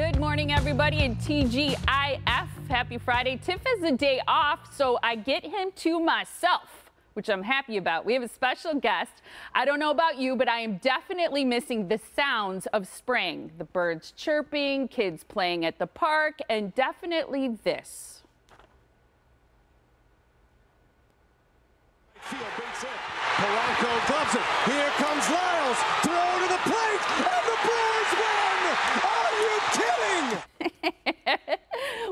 Good morning, everybody, and TGIF. Happy Friday. Tiff has a day off, so I get him to myself, which I'm happy about. We have a special guest. I don't know about you, but I am definitely missing the sounds of spring the birds chirping, kids playing at the park, and definitely this. Polanco it. Here comes Lyles. Throw to the plate, and the Brewers win! Are you kidding?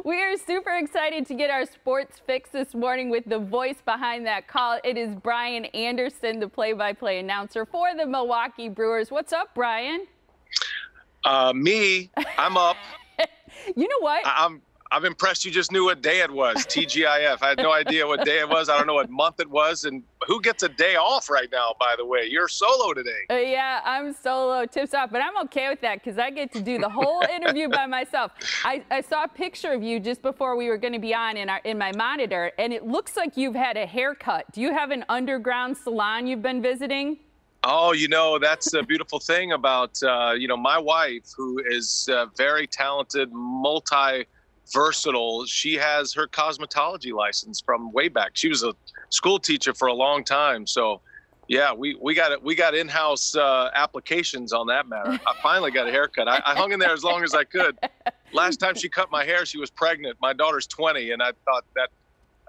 we are super excited to get our sports fix this morning with the voice behind that call. It is Brian Anderson, the play-by-play announcer for the Milwaukee Brewers. What's up, Brian? Uh, me, I'm up. you know what? I- I'm I'm impressed you just knew what day it was. TGIF. I had no idea what day it was. I don't know what month it was. And who gets a day off right now, by the way? You're solo today. Uh, yeah, I'm solo, Tiff's off, but I'm okay with that because I get to do the whole interview by myself. I, I saw a picture of you just before we were going to be on in, our, in my monitor, and it looks like you've had a haircut. Do you have an underground salon you've been visiting? Oh, you know, that's a beautiful thing about, uh, you know, my wife, who is uh, very talented, multi versatile. She has her cosmetology license from way back. She was a school teacher for a long time. So, yeah, we, we got it. We got in-house uh, applications on that matter. I finally got a haircut. I, I hung in there as long as I could. Last time she cut my hair, she was pregnant. My daughter's 20, and I thought that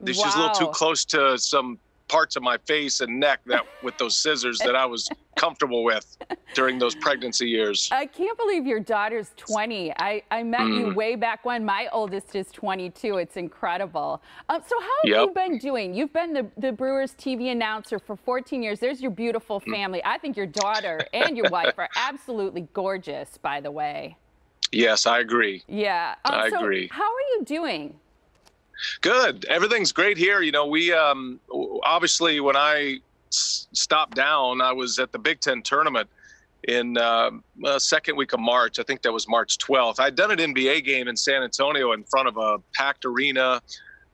she's a little too close to some parts of my face and neck that with those scissors that I was comfortable with during those pregnancy years. I can't believe your daughter's 20. I, I met you Mm. way back when. My oldest is 22. It's incredible. Um, so how have Yep. you been doing? You've been the, the Brewers TV announcer for 14 years. There's your beautiful Mm. family. I think your daughter and your wife are absolutely gorgeous, by the way. Yes, I agree. Yeah. Um, I so agree. How are you doing? Good. Everything's great here. You know, we um, obviously when I s- stopped down, I was at the Big Ten tournament in um uh, second week of March. I think that was March 12th. I'd done an NBA game in San Antonio in front of a packed arena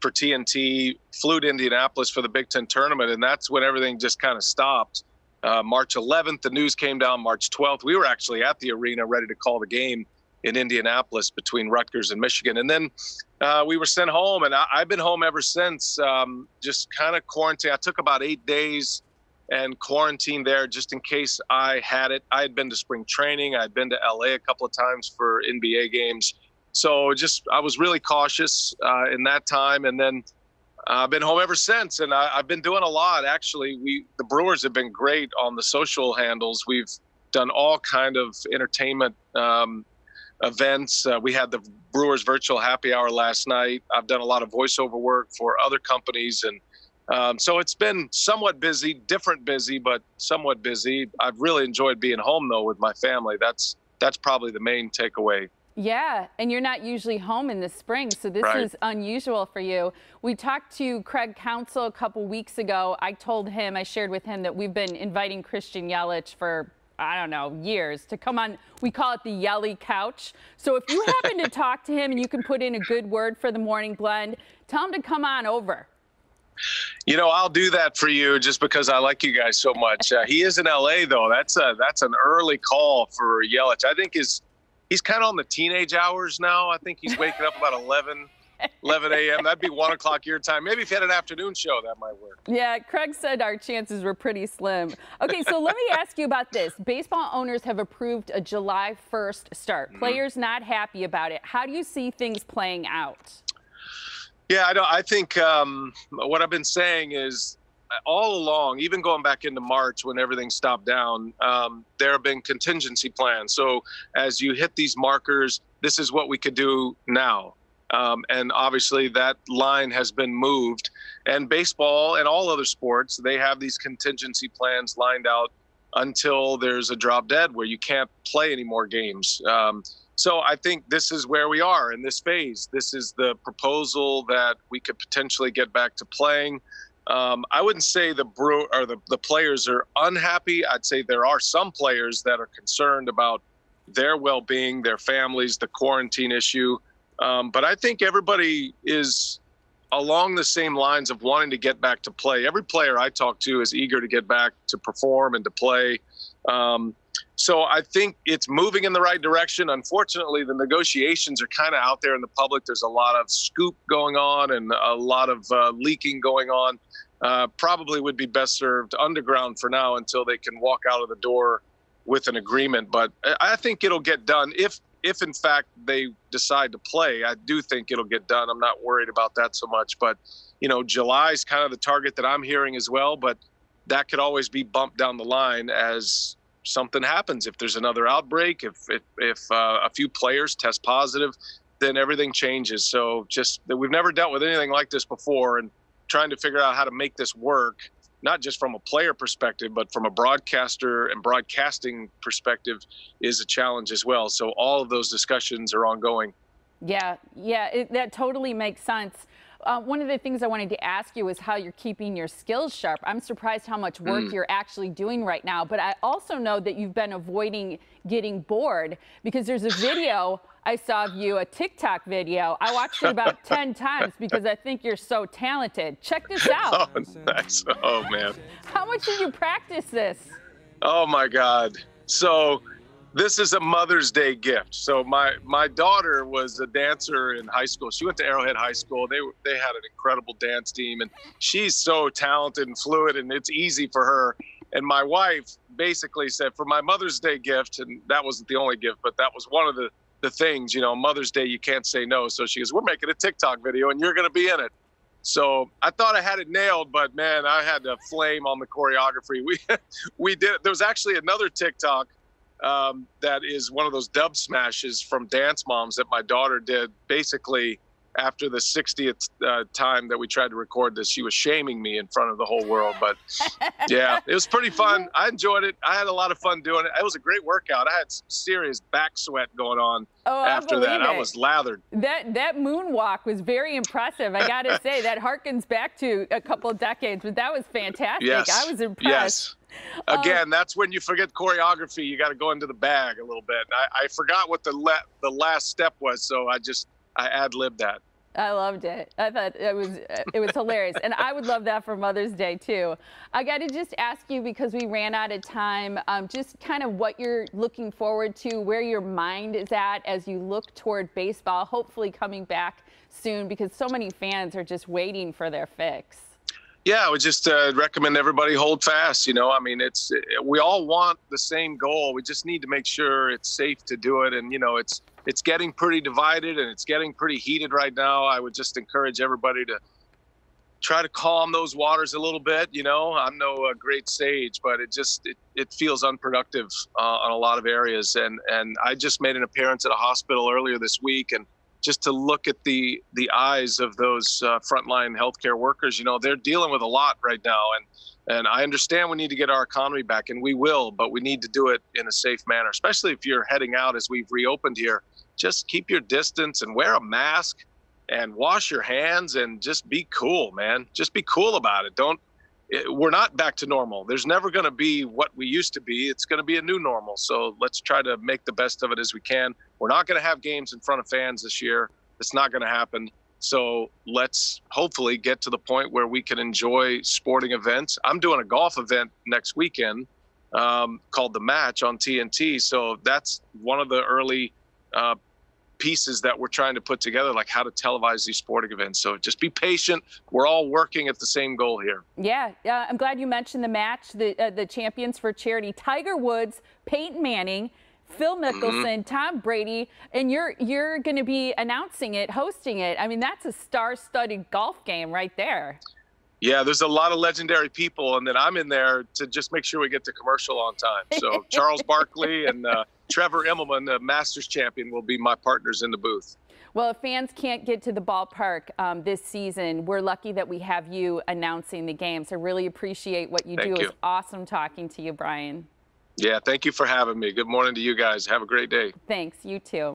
for TNT. Flew to Indianapolis for the Big Ten tournament, and that's when everything just kind of stopped. Uh, March 11th, the news came down. March 12th, we were actually at the arena ready to call the game in Indianapolis between Rutgers and Michigan, and then uh, we were sent home, and I, I've been home ever since. Um, just kind of quarantine. I took about eight days and quarantined there just in case I had it. I had been to spring training. I'd been to LA a couple of times for NBA games. So just I was really cautious uh, in that time, and then I've been home ever since. And I, I've been doing a lot. Actually, we the Brewers have been great on the social handles. We've done all kind of entertainment. Um, events. Uh, we had the Brewers virtual happy hour last night. I've done a lot of voiceover work for other companies, and um, so it's been somewhat busy, different busy, but somewhat busy. I've really enjoyed being home though with my family. That's that's probably the main takeaway. Yeah, and you're not usually home in the spring, so this Right. is unusual for you. We talked to Craig Counsell a couple weeks ago. I told him, I shared with him that we've been inviting Christian Yelich for, I don't know, years to come on. We call it the Yelly Couch. So if you happen to talk to him and you can put in a good word for the morning blend, tell him to come on over. You know, I'll do that for you just because I like you guys so much. Uh, he is in LA though. That's a that's an early call for Yelich. I think is he's kind of on the teenage hours now. I think he's waking up about 11, 11 a.m. That'd be one o'clock your time. Maybe if you had an afternoon show, that might work. Yeah, Craig said our chances were pretty slim. Okay, so let me ask you about this. Baseball owners have approved a July 1st start. Players not happy about it. How do you see things playing out? Yeah, I don't. I think um, what I've been saying is all along, even going back into March when everything stopped down, um, there have been contingency plans. So as you hit these markers, this is what we could do now. Um, and obviously, that line has been moved. And baseball and all other sports, they have these contingency plans lined out until there's a drop dead where you can't play any more games. Um, so I think this is where we are in this phase. This is the proposal that we could potentially get back to playing. Um, I wouldn't say the brew or the, the players are unhappy. I'd say there are some players that are concerned about their well-being, their families, the quarantine issue. Um, but I think everybody is along the same lines of wanting to get back to play. Every player I talk to is eager to get back to perform and to play. Um, so I think it's moving in the right direction. Unfortunately, the negotiations are kind of out there in the public. There's a lot of scoop going on and a lot of uh, leaking going on. Uh, probably would be best served underground for now until they can walk out of the door with an agreement. But I think it'll get done if if in fact they decide to play. I do think it'll get done. I'm not worried about that so much. But you know, July is kind of the target that I'm hearing as well. But that could always be bumped down the line as something happens. If there's another outbreak, if if, if uh, a few players test positive, then everything changes. So just that we've never dealt with anything like this before, and trying to figure out how to make this work not just from a player perspective, but from a broadcaster and broadcasting perspective, is a challenge as well. So all of those discussions are ongoing. Yeah, yeah, it, that totally makes sense. Uh, one of the things I wanted to ask you is how you're keeping your skills sharp. I'm surprised how much work mm. you're actually doing right now, but I also know that you've been avoiding getting bored because there's a video I saw of you, a TikTok video. I watched it about 10 times because I think you're so talented. Check this oh, out. Oh, nice. Oh, man. How much did you practice this? Oh, my God. So, this is a Mother's Day gift. So my my daughter was a dancer in high school. She went to Arrowhead High School. They they had an incredible dance team, and she's so talented and fluid, and it's easy for her. And my wife basically said, for my Mother's Day gift, and that wasn't the only gift, but that was one of the the things. You know, Mother's Day you can't say no. So she goes, we're making a TikTok video, and you're going to be in it. So I thought I had it nailed, but man, I had to flame on the choreography. We we did. There was actually another TikTok um, that is one of those Dubsmashes from Dance Moms that my daughter did. Basically, after the 60th uh, time that we tried to record this, she was shaming me in front of the whole world. But yeah, it was pretty fun. I enjoyed it. I had a lot of fun doing it. It was a great workout. I had some serious back sweat going on oh, after I that. It. I was lathered. That that moonwalk was very impressive. I got to say that harkens back to a couple decades, but that was fantastic. Yes. I was impressed. Yes. Again, um, that's when you forget choreography. You got to go into the bag a little bit. I, I forgot what the le- the last step was, so I just I ad libbed that. I loved it. I thought it was it was hilarious, and I would love that for Mother's Day too. I got to just ask you because we ran out of time. Um, just kind of what you're looking forward to, where your mind is at as you look toward baseball, hopefully coming back soon, because so many fans are just waiting for their fix. Yeah, I would just uh, recommend everybody hold fast. You know, I mean, it's we all want the same goal. We just need to make sure it's safe to do it. And you know, it's it's getting pretty divided and it's getting pretty heated right now. I would just encourage everybody to try to calm those waters a little bit. You know, I'm no uh, great sage, but it just it, it feels unproductive uh, on a lot of areas. And and I just made an appearance at a hospital earlier this week and just to look at the the eyes of those uh, frontline healthcare workers. You know, they're dealing with a lot right now, and and I understand we need to get our economy back, and we will, but we need to do it in a safe manner, especially if you're heading out as we've reopened here. Just keep your distance and wear a mask and wash your hands and just be cool, man. Just be cool about it. Don't we're not back to normal. There's never going to be what we used to be. It's going to be a new normal. So let's try to make the best of it as we can. We're not going to have games in front of fans this year. It's not going to happen. So let's hopefully get to the point where we can enjoy sporting events. I'm doing a golf event next weekend um, called The Match on TNT. So that's one of the early uh, pieces that we're trying to put together, like how to televise these sporting events. So just be patient. We're all working at the same goal here. Yeah, uh, I'm glad you mentioned the match, the uh, the champions for charity: Tiger Woods, Peyton Manning. Phil mm-hmm. Mickelson, mm-hmm. Tom Brady, and you're you're going to be announcing it, hosting it. I mean, that's a star-studded golf game right there. Yeah, there's a lot of legendary people, and then I'm in there to just make sure we get the commercial on time. So Charles Barkley and uh, Trevor Immelman, the Masters champion, will be my partners in the booth. Well, if fans can't get to the ballpark um, this season, we're lucky that we have you announcing the games. I really appreciate what you thank do. You. It's awesome talking to you, Brian. Yeah, thank you for having me. Good morning to you guys. Have a great day. Thanks. You too.